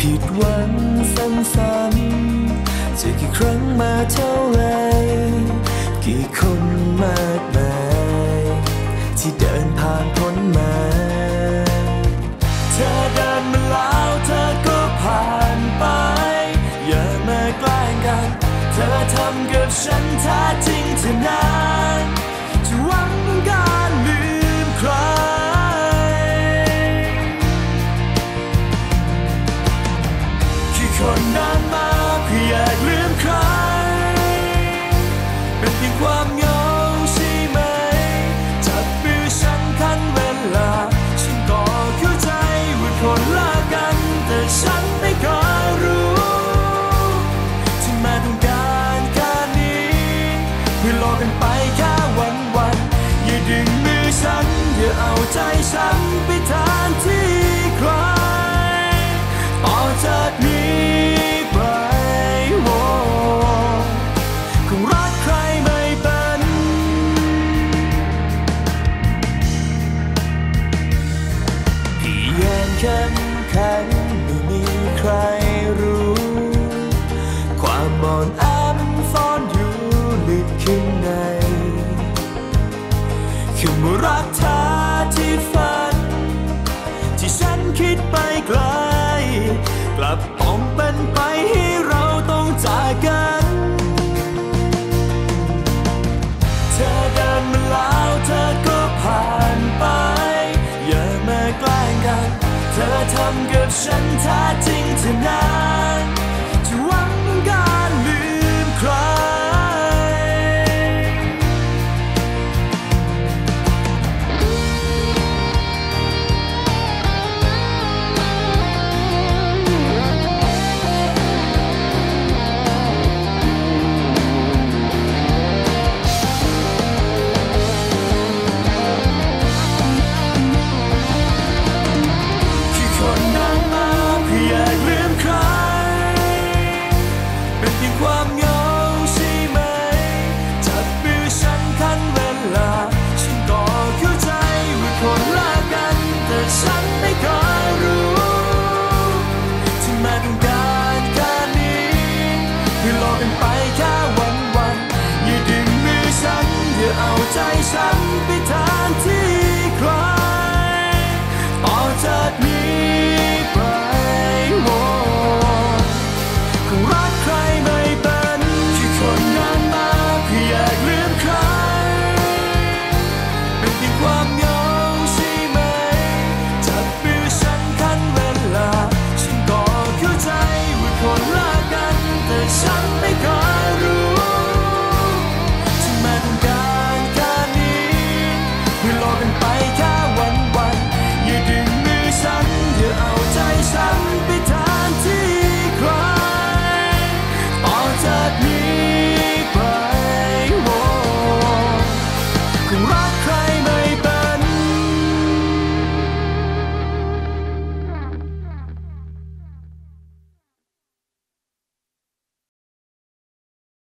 ผิดหวังซ้ำๆจะกี่ครั้งมาเท่าไรกี่คนมากมายที่เดินผ่านพ้นมาเธอเดินมาแล้วเธอก็ผ่านไป อย่ามาแกล้งกัน เธอทำกับฉันแท้จริงเธอ คือคนนั้นมาเพื่ออยากลืมใคร เป็นเพียงความเหงาใช่ไหม จับมือฉันคันเวลา ฉันก็เข้าใจว่าคนละกัน แต่ฉันไม่เคยรู้ที่มาต้องการแค่นี้เพื่อหลอกกันไปแค่วันวันๆอย่าดึงมือฉันอย่าเอาใจฉันไปแทนที่ใครต่อจากนี้ เข้มแข็งไม่มีใครรู้ ความอ่อนแอมันซ่อนอยู่ลึกข้างในคำว่ารักเธอที่ฝัน ที่ฉันคิดไปไกล ธอทำกับฉันแท้จริงเธอนั้นจะ ลา